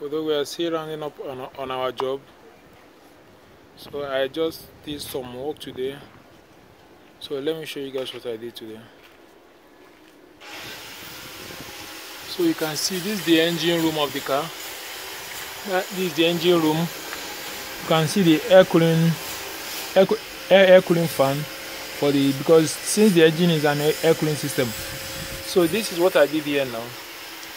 although we are still rounding up on, on our job so I just did some work today. So let me show you guys what I did today. So you can see this is the engine room of the car. This is the engine room. You can see the air cooling air, air cooling fan for the because since the engine is an air cooling system. So this is what I did here now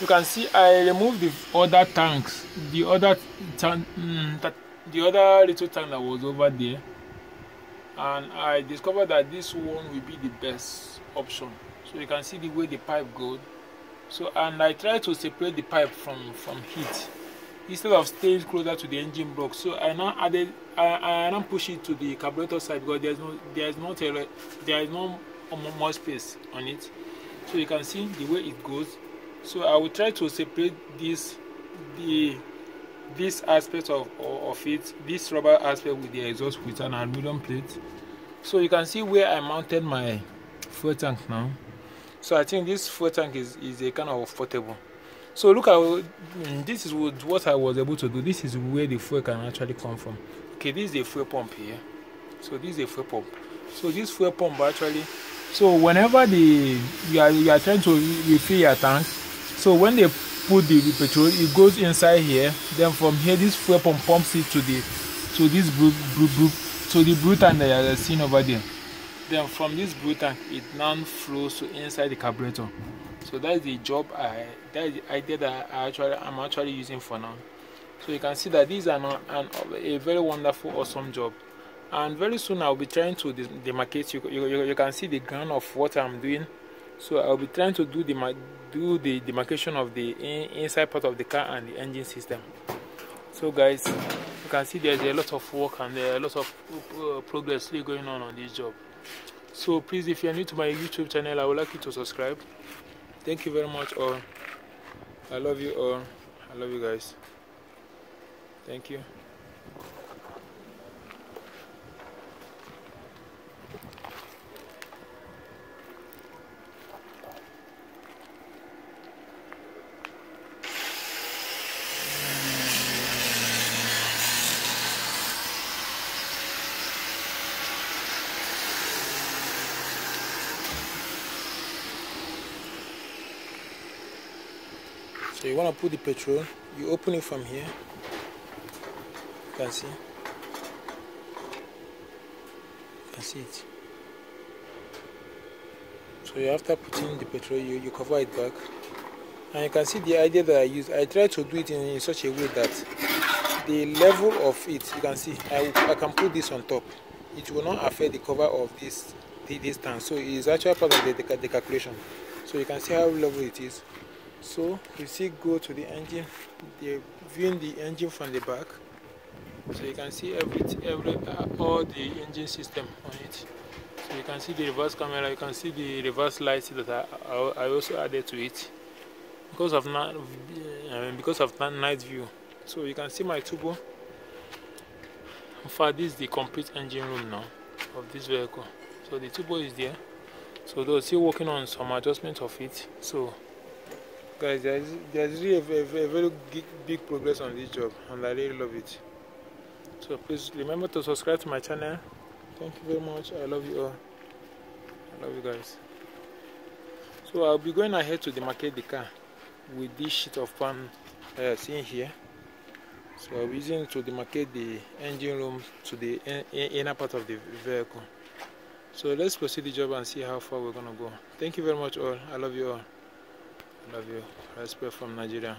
you can see I removed the other tanks the other mm, that the other little tank that was over there. And I discovered that this one will be the best option. So you can see the way the pipe goes so and I try to separate the pipe from from heat instead of staying closer to the engine block. So I now added I, I now push it to the carburetor side because there's no there's not there is no more space on it. So you can see the way it goes so I will try to separate this the this aspect of, of it this rubber aspect with the exhaust with an aluminum plate. So you can see where I mounted my fuel tank now. So I think this fuel tank is, is a kind of portable. So look at mm, this is what I was able to do. This is where the fuel can actually come from. Okay this is a fuel pump here. So this is a fuel pump. So this fuel pump actually so whenever the you are, you are trying to refill your tank so when they put the, petrol it goes inside here then from here this fuel pump pumps it to the to this blue, to the blue tank that you are seeing over there. Then from this blue tank it now flows to inside the carburetor. So that's the job i that is the idea that i actually i'm actually using for now. So you can see that these are not an, a very wonderful awesome job. And very soon i'll be trying to demarcate. You, you, you can see the ground of what i'm doing so i'll be trying to do the do the demarcation of the in, inside part of the car and the engine system. So guys you can see there's a lot of work and a lot of uh, progress still going on on this job. So please if you're new to my youtube channel i would like you to subscribe. Thank you very much all. I love you all. I love you guys. Thank you So you want to put the petrol, you open it from here. You can see. You can see it. So after putting the petrol, you, you cover it back. And you can see the idea that I use. I try to do it in, in such a way that the level of it, you can see, I, I can put this on top. It will not affect the cover of this, this tank. So it is actually part of the, the, the calculation. So you can see how level it is so you see go to the engine they're viewing the engine from the back. So you can see every every uh, all the engine system on it. So you can see the reverse camera you can see the reverse lights that I, I, also added to it. Because of uh, because of night view. So you can see my turbo. In fact this is the complete engine room now of this vehicle. So the turbo is there. So they're still working on some adjustment of it. So guys there's, there's really a, a, a very big progress on this job and I really love it. So please remember to subscribe to my channel. Thank you very much. I love you all. I love you guys. So I'll be going ahead to demarcate the car with this sheet of pan uh, seen here. So I'll be using to demarcate the engine room to the inner part of the vehicle. So let's proceed the job and see how far we're gonna go. Thank you very much all. I love you all Love you. Respect from Nigeria.